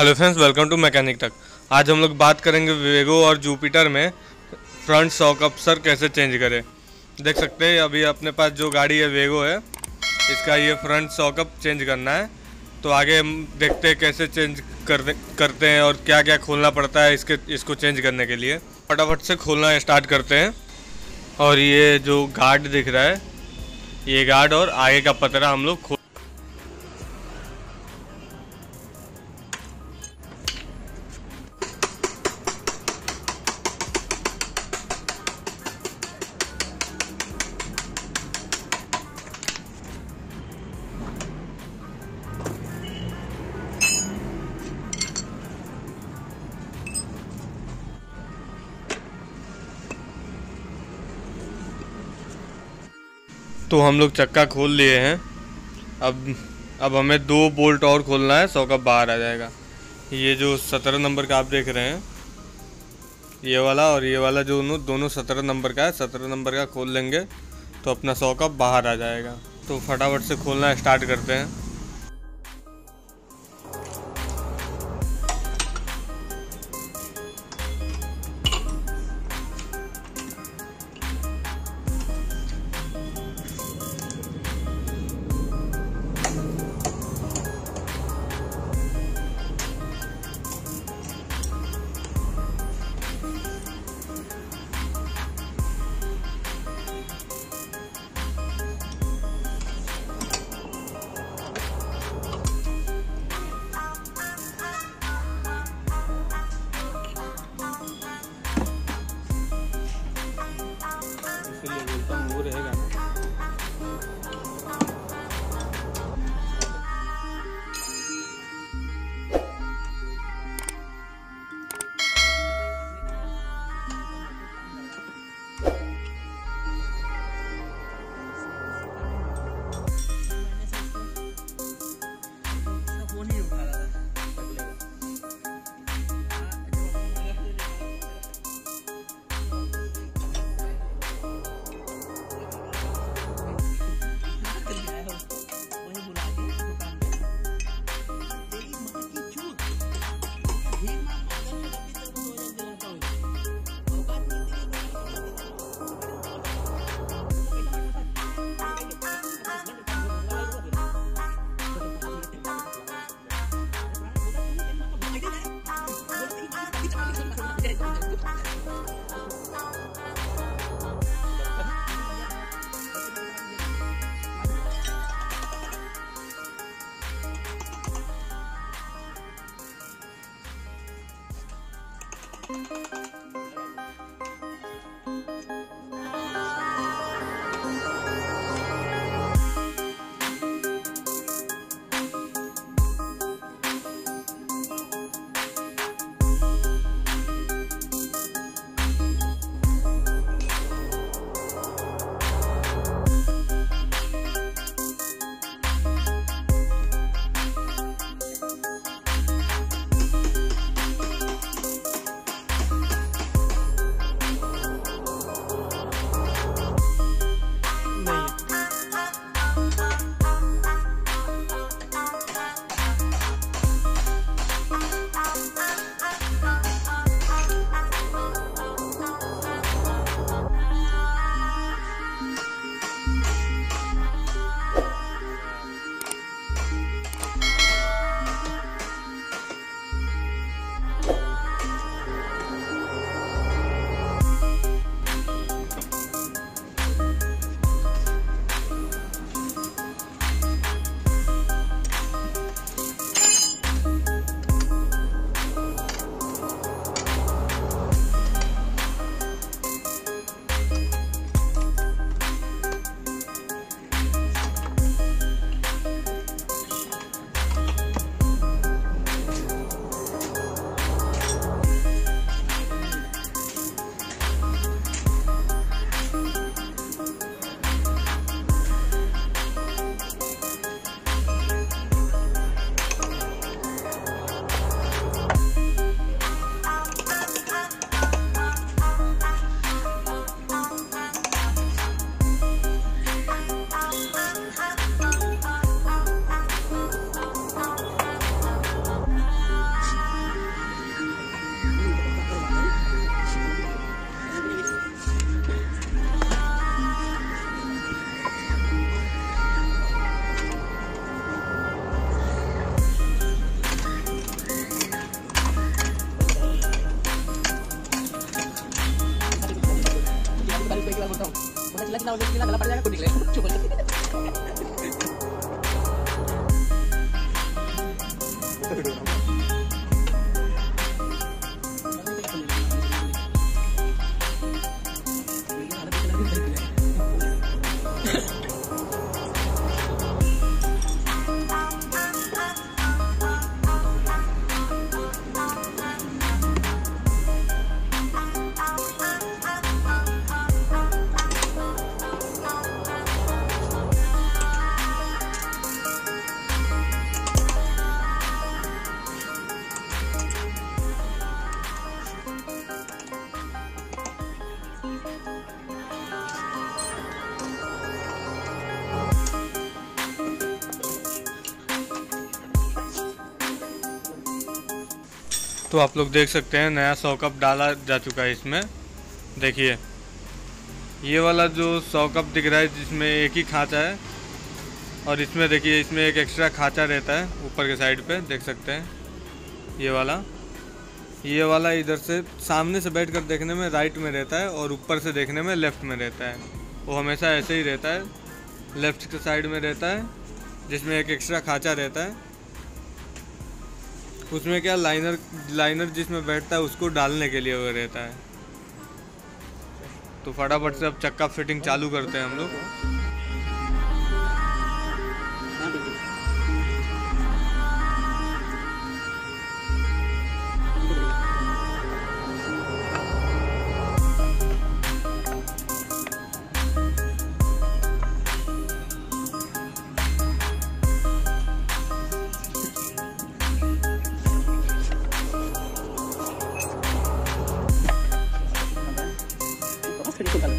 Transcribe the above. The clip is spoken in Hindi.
Hello friends welcome to mechanic तक आज हम लोग बात करेंगे वेगो और जुपिटर में फ्रंट शॉक अप्सर कैसे चेंज करें। देख सकते हैं, अभी अपने पास जो गाड़ी है वेगो है, इसका ये फ्रंट शॉकअप चेंज करना है। तो आगे हम देखते हैं कैसे चेंज कर करते हैं और क्या क्या खोलना पड़ता है इसके, इसको चेंज करने के लिए। फटाफट से खोलना स्टार्ट करते हैं। और ये जो गार्ड दिख रहा है, ये गार्ड और आगे का पतरा हम लोग तो हम लोग चक्का खोल लिए हैं। अब अब हमें दो बोल्ट और खोलना है, सौ का बाहर आ जाएगा। ये जो सत्रह नंबर का आप देख रहे हैं, ये वाला और ये वाला जो दोनों सत्रह नंबर का है, सत्रह नंबर का खोल लेंगे तो अपना सौ का बाहर आ जाएगा। तो फटाफट से खोलना स्टार्ट करते हैं। lagi tahun sembilan dalam ya aku Yeah. तो आप लोग देख सकते हैं, नया सौ कप डाला जा चुका है इसमें। देखिए, ये वाला जो सौ कप दिख रहा है, जिसमें एक ही खाँचा है, और इसमें देखिए, इसमें एक एक्स्ट्रा खाँचा रहता है, ऊपर के साइड पे, देख सकते हैं, ये वाला। ये वाला इधर से, सामने से बैठ कर देखने में राइट में रहता है, और ऊपर से देखने में लेफ़्ट में रहता है। वो हमेशा ऐसे ही रहता है लेफ़्ट के साइड में रहता है, जिसमें एक एक्स्ट्रा खाँचा रहता है। उसमें क्या लाइनर लाइनर जिसमें बैठता है, उसको डालने के लिए रहता है। तो फटाफट से अब चक्का फिटिंग चालू करते हैं हम लोग। principalmente.